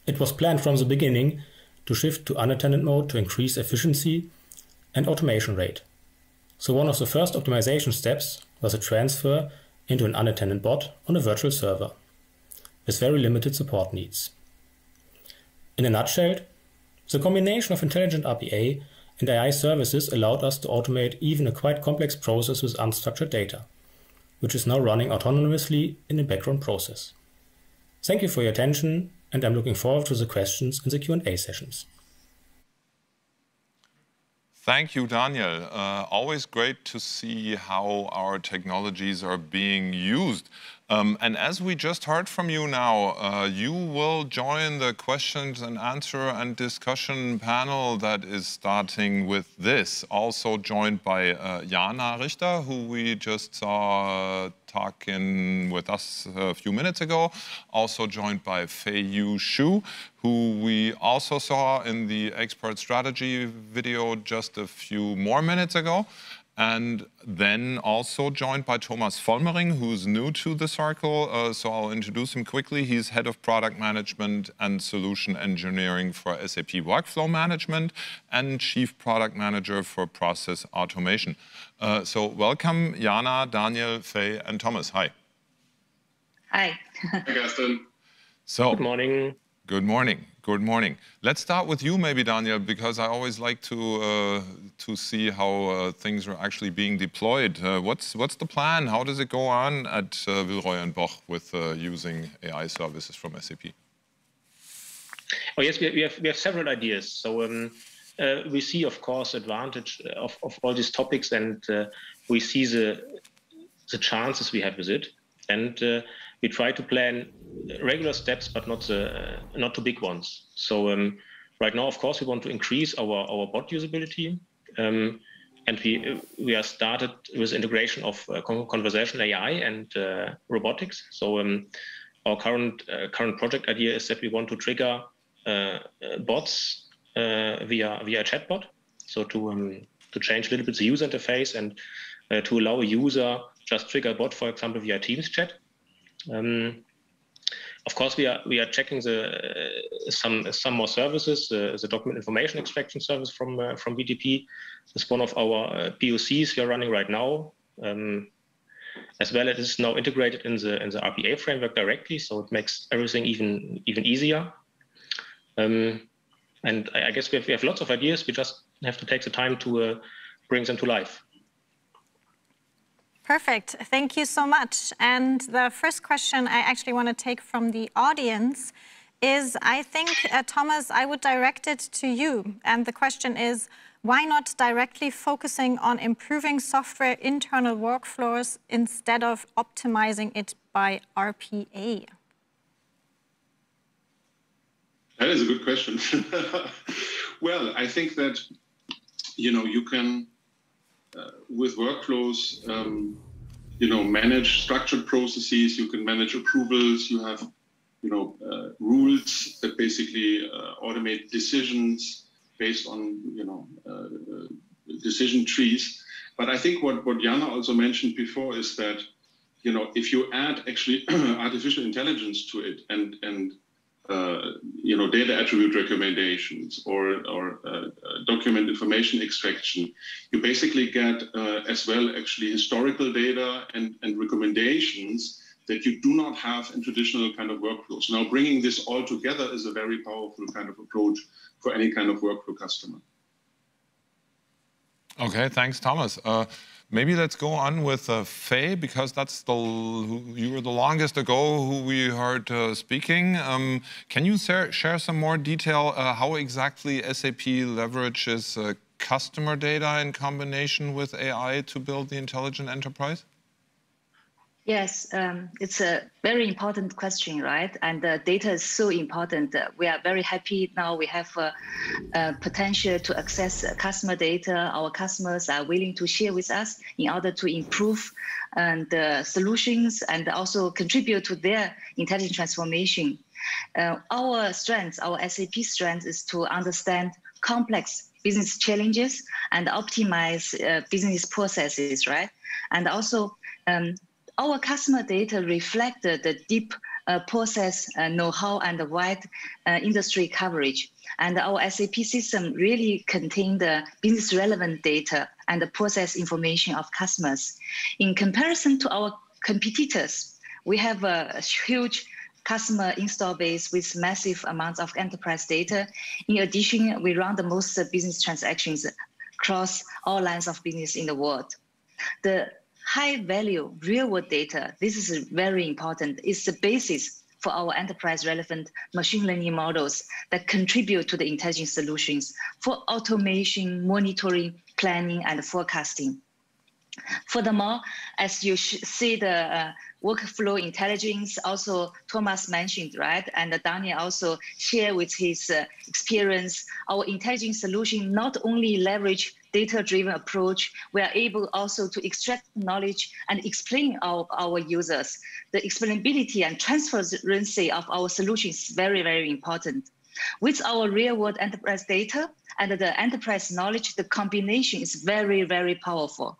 It was planned from the beginning to shift to unattended mode to increase efficiency and automation rate. So one of the first optimization steps was a transfer into an unattended bot on a virtual server with very limited support needs. In a nutshell, the combination of intelligent RPA and AI services allowed us to automate even a quite complex process with unstructured data, which is now running autonomously in a background process. Thank you for your attention, and I'm looking forward to the questions in the Q&A sessions. Thank you, Daniel. Uh, always great to see how our technologies are being used. Um, and as we just heard from you now, uh, you will join the questions and answer and discussion panel that is starting with this. Also joined by uh, Jana Richter, who we just saw talking with us a few minutes ago. Also joined by Fei Yu Xu, who we also saw in the expert strategy video just a few more minutes ago and then also joined by Thomas Volmering, who's new to the circle. Uh, so I'll introduce him quickly. He's head of product management and solution engineering for SAP Workflow Management and chief product manager for process automation. Uh, so welcome, Jana, Daniel, Fei, and Thomas. Hi. Hi. Hi, Karsten. So, good morning. Good morning. Good morning. Let's start with you, maybe Daniel, because I always like to uh, to see how uh, things are actually being deployed. Uh, what's what's the plan? How does it go on at uh, Villeroy and Boch with uh, using AI services from SAP? Oh yes, we have we have several ideas. So um, uh, we see, of course, advantage of, of all these topics, and uh, we see the the chances we have with it, and we try to plan regular steps, but not the uh, not too big ones. So um, right now, of course, we want to increase our our bot usability, um, and we we are started with integration of uh, conversation AI and uh, robotics. So um, our current uh, current project idea is that we want to trigger uh, uh, via via chatbot. So to um, to change a little bit the user interface and to allow a user just trigger a bot, for example, via Teams chat. Um, of course, we are we are checking the uh, some some more services. Uh, the document information extraction service from uh, from BTP is one of our uh, POCs we are running right now. Um, as well, it is now integrated in the in the RPA framework directly, so it makes everything even even easier. Um, and I, I, guess we have, we have lots of ideas. We just have to take the time to uh, bring them to life. Perfect. Thank you so much. And the first question I actually want to take from the audience is, I think, uh, Thomas, I would direct it to you. And the question is, why not directly focusing on improving software internal workflows instead of optimizing it by RPA? That is a good question. well, I think that, you know, you can uh, with workflows, um, you know, manage structured processes. You can manage approvals. You have, you know, uh, rules that basically uh, automate decisions based on, you know, decision trees. But I think what, what Jana also mentioned before is that, you know, if you add actually artificial intelligence to it and, and uh, you know, data attribute recommendations or, or uh, uh, document information extraction, you basically get uh, as well actually historical data and, and recommendations that you do not have in traditional kind of workflows. Now, bringing this all together is a very powerful kind of approach for any kind of workflow customer. Okay, thanks, Thomas. Uh, Maybe let's go on with uh, Fei, because that's the you were the longest ago who we heard uh, speaking. Um, can you share some more detail uh, how exactly SAP leverages uh, customer data in combination with AI to build the intelligent enterprise? Yes, um, it's a very important question, right? And the data is so important. Uh, we are very happy now we have a potential to access customer data. Our customers are willing to share with us in order to improve and uh, solutions and also contribute to their intelligent transformation. Uh, our strength, our SAP strength is to understand complex business challenges and optimize uh, business processes, right? And also um, our customer data reflect the deep uh, process uh, know-how and the wide uh, industry coverage. And our SAP system really contained the business relevant data and the process information of customers. In comparison to our competitors, we have a huge customer install base with massive amounts of enterprise data. In addition, we run the most business transactions across all lines of business in the world. The high value real world data, this is very important, It's the basis for our enterprise relevant machine learning models that contribute to the intelligent solutions for automation, monitoring, planning, and forecasting. Furthermore, as you see the uh, workflow intelligence, also Thomas mentioned, right? And Daniel also shared with his uh, experience, our intelligent solution not only leverage data-driven approach, we are able also to extract knowledge and explain our, our users. The explainability and transparency of our solution is very, very important. With our real-world enterprise data and the enterprise knowledge, the combination is very, very powerful.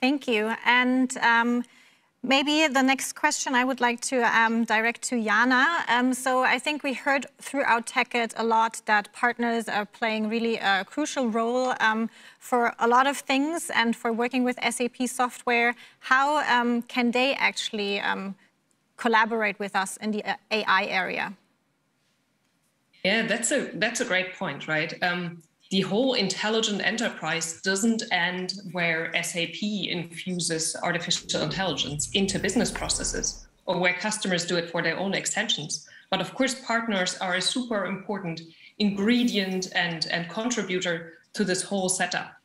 Thank you. And um, maybe the next question I would like to um, direct to Jana. Um, so I think we heard throughout TechEd a lot that partners are playing really a crucial role um, for a lot of things and for working with SAP software. How um, can they actually um, collaborate with us in the uh, AI area? Yeah, that's a that's a great point, right? The whole intelligent enterprise doesn't end where SAP infuses artificial intelligence into business processes or where customers do it for their own extensions. But of course, partners are a super important ingredient and, and contributor to this whole setup.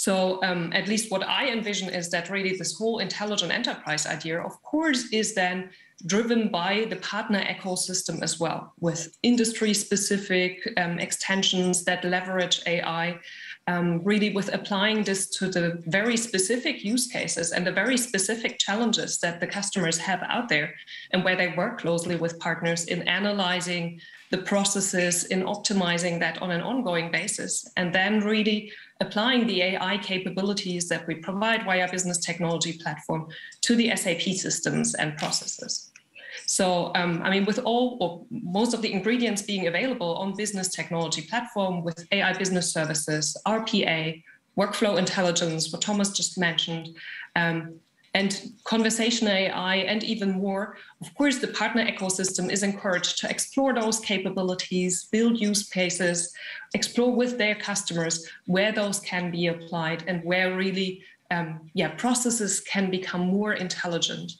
So um, at least what I envision is that really this whole intelligent enterprise idea, of course, is then driven by the partner ecosystem as well, with industry specific um, extensions that leverage AI, um, really with applying this to the very specific use cases and the very specific challenges that the customers have out there, and where they work closely with partners in analyzing the processes, in optimizing that on an ongoing basis, and then really applying the AI capabilities that we provide via business technology platform to the SAP systems and processes. So, um, I mean, with all or most of the ingredients being available on business technology platform with AI business services, RPA, workflow intelligence, what Thomas just mentioned, um, and conversational AI, and even more. Of course, the partner ecosystem is encouraged to explore those capabilities, build use cases, explore with their customers where those can be applied and where really, um, yeah, processes can become more intelligent.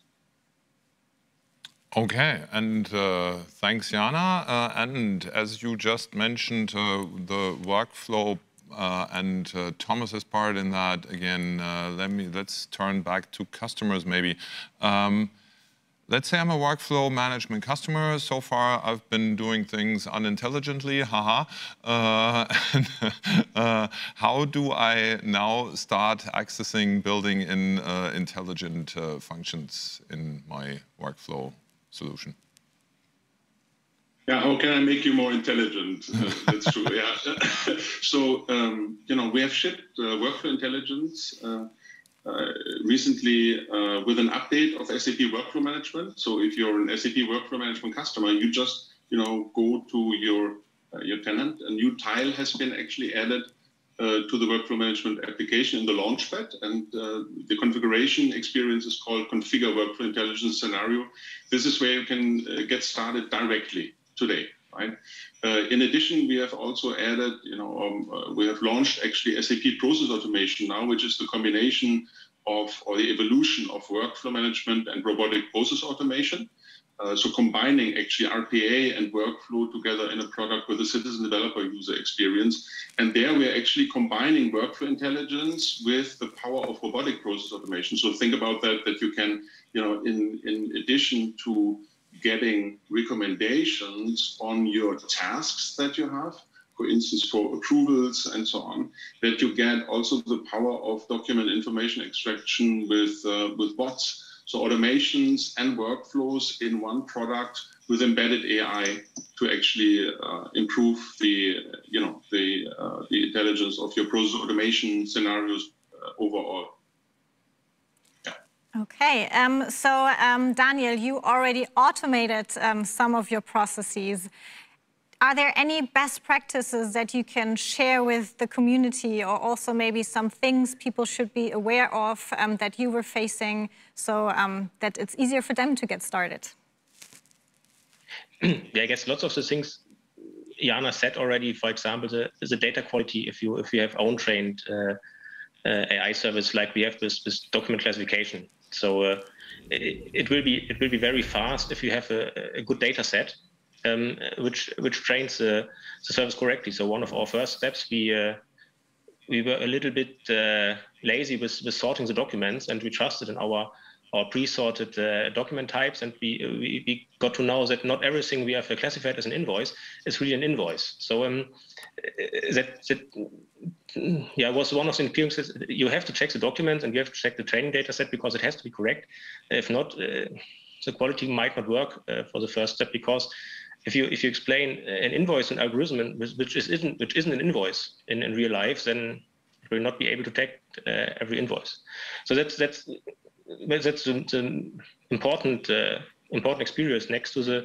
Okay, and uh, thanks, Jana. Uh, and as you just mentioned, uh, the workflow uh, and uh, Thomas's part in that again. Uh, let me let's turn back to customers maybe. Um, let's say I'm a workflow management customer. So far, I've been doing things unintelligently, haha. Uh, how do I now start accessing, building in uh, intelligent uh, functions in my workflow solution. Yeah, how can I make you more intelligent? Uh, that's true. Yeah. so um, you know, we have shipped uh, workflow intelligence uh, uh recently uh, with an update of SAP Workflow Management. So if you're an SAP Workflow Management customer, you just you know go to your uh, your tenant. A new tile has been actually added to the workflow management application in the launchpad. And the configuration experience is called Configure Workflow Intelligence Scenario. This is where you can get started directly today. Right. Uh, in addition, we have also added, you know, um, uh, we have launched actually SAP Process Automation now, which is the combination of or the evolution of workflow management and robotic process automation. Uh, so combining actually RPA and workflow together in a product with a citizen developer user experience. And there we're actually combining workflow intelligence with the power of robotic process automation. So think about that, that you can, you know, in, in addition to getting recommendations on your tasks that you have, for instance, for approvals and so on, that you get also the power of document information extraction with, uh, with bots so automations and workflows in one product with embedded AI to actually uh, improve the, you know, the, uh, the intelligence of your process automation scenarios uh, overall. Okay, um, so um, Daniel, you already automated um, some of your processes. are there any best practices that you can share with the community or also maybe some things people should be aware of um, that you were facing so um, that it's easier for them to get started? yeah, I guess lots of the things Jana said already, for example, the, the data quality, if you if you have own trained uh, uh, AI service like we have with, with document classification. So uh, it, it, will be it will be very fast if you have a, a good data set um, which which trains the, the, service correctly. So one of our first steps we uh, we were a little bit uh, lazy with, with sorting the documents and we trusted in our our pre-sorted uh, document types, and we, we, we got to know that not everything we have classified as an invoice is really an invoice. So um, that, that yeah was one of the experiences. You have to check the documents and you have to check the training data set because it has to be correct. If not, uh, the quality might not work uh, for the first step because if you if you explain an invoice and algorithm which is isn't which isn't an invoice in, in real life, then it will not be able to take uh, every invoice. So that's that's that's the important uh, important experience next to the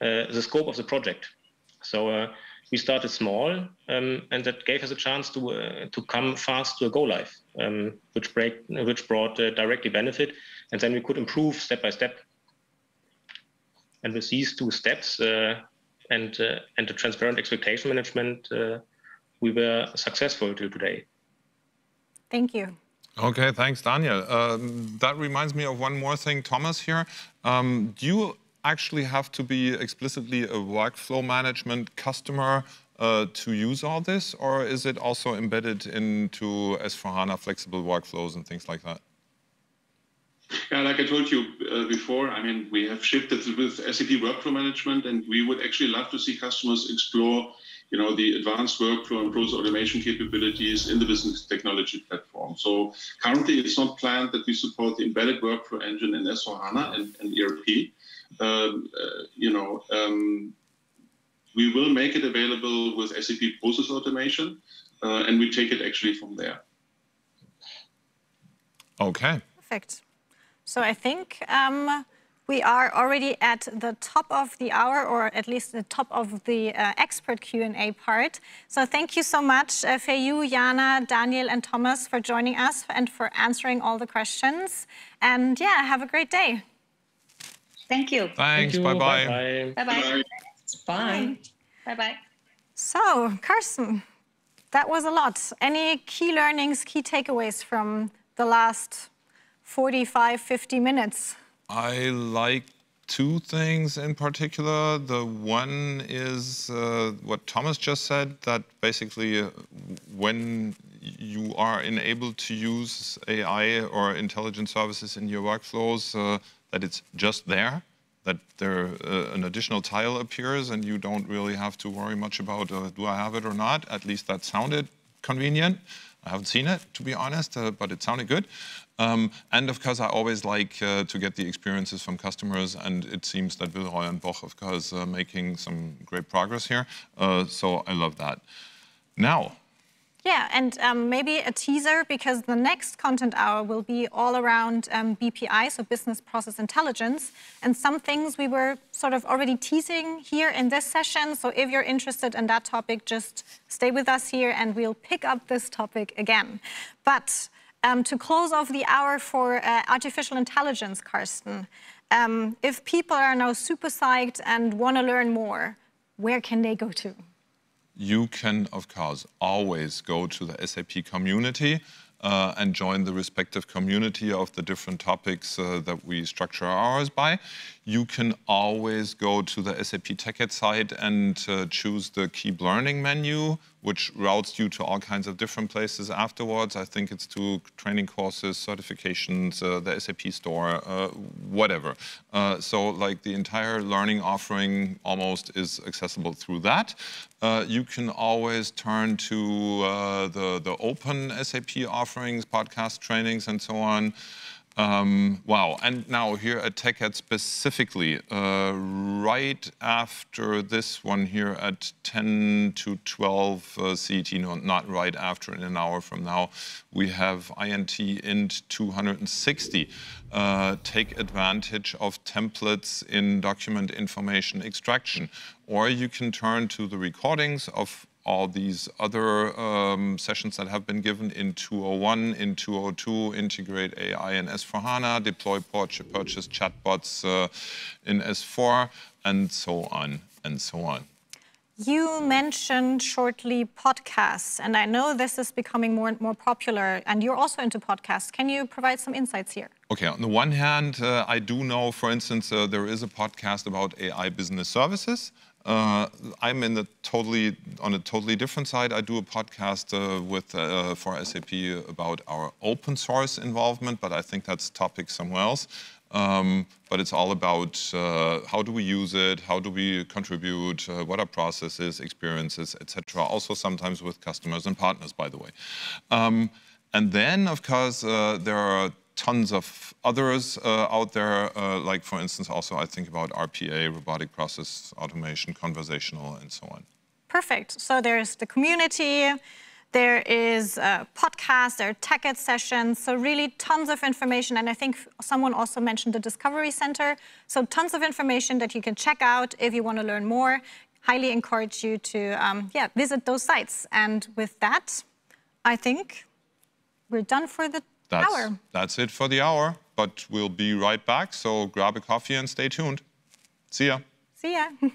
uh, the scope of the project. So uh, we started small, um, and that gave us a chance to uh, to come fast to a go live, um, which break which brought uh, directly benefit, and then we could improve step by step. And with these two steps uh, and and the transparent expectation management, we were successful till today. Thank you. Okay, thanks, Daniel. Um, that reminds me of one more thing, Thomas here. Um, do you actually have to be explicitly a workflow management customer uh, to use all this, or is it also embedded into S4HANA flexible workflows and things like that? Yeah, like I told you uh, before, I mean, we have shifted with SAP Workflow Management, and we would actually love to see customers explore you know, the advanced workflow and process automation capabilities in the business technology platform. So currently it's not planned that we support the embedded workflow engine in S4HANA and, and ERP. Um, uh, you know, um, we will make it available with SAP Process Automation, uh, and we take it actually from there. Okay. Perfect. So I think um, we are already at the top of the hour, or at least the top of the uh, expert Q&A part. So thank you so much, uh, Feiyu, Jana, Daniel, and Thomas for joining us and for answering all the questions. And yeah, have a great day. Thank you. Thanks. Bye-bye. Bye-bye. Bye bye. Bye bye. So, Karsten, that was a lot. Any key learnings, key takeaways from the last 45, 50 minutes? I like two things in particular. The one is uh, what Thomas just said, that basically uh, when you are enabled to use AI or intelligent services in your workflows, uh, that it's just there, that there uh, an additional tile appears and you don't really have to worry much about uh, do I have it or not. At least that sounded convenient. I haven't seen it, to be honest, uh, but it sounded good. Um, and of course, I always like uh, to get the experiences from customers, and it seems that Villeroy and Boch, of course, are making some great progress here. Uh, so I love that. Now, yeah, and um, maybe a teaser because the next content hour will be all around um, BPI, so business process intelligence, and some things we were sort of already teasing here in this session. So if you're interested in that topic, just stay with us here and we'll pick up this topic again. But um, to close off the hour for uh, artificial intelligence, Karsten, um, if people are now super psyched and want to learn more, where can they go to? You can, of course, always go to the SAP community uh, and join the respective community of the different topics uh, that we structure ours by. You can always go to the SAP TechEd site and uh, choose the Keep Learning menu, which routes you to all kinds of different places afterwards. I think it's to training courses, certifications, uh, the SAP store, uh, whatever. Uh, so like the entire learning offering almost is accessible through that. Uh, you can always turn to uh, the, the open SAP offerings, podcast trainings, and so on. Um, wow, and now here at TechEd specifically, uh, right after this one here at 10 to 12 uh, CET, no, not right after, in an hour from now, we have INT int 260. Uh, take advantage of templates in document information extraction. Or you can turn to the recordings of all these other um, sessions that have been given in 201, in 202, integrate AI in S4HANA, deploy purchase chatbots uh, in S4, and so on and so on. You mentioned shortly podcasts, and I know this is becoming more and more popular, and you're also into podcasts. Can you provide some insights here? Okay, on the one hand, uh, I do know, for instance, uh, there is a podcast about AI business services. Uh, I'm in the totally on a totally different side. I do a podcast uh, with uh, for SAP about our open source involvement, but I think that's a topic somewhere else. Um, but it's all about uh, how do we use it, how do we contribute, uh, what are processes, experiences, etc. Also sometimes with customers and partners, by the way. Um, and then, of course, uh, there are tons of others uh, out there, uh, like for instance, also I think about RPA, robotic process automation, conversational, and so on. Perfect. So there's the community, there is a podcast, there are TechEd sessions, so really tons of information. And I think someone also mentioned the Discovery Center. So tons of information that you can check out if you want to learn more. Highly encourage you to um, yeah, visit those sites. And with that, I think we're done for the that's, hour. that's it for the hour, but we'll be right back. So grab a coffee and stay tuned. See ya. See ya.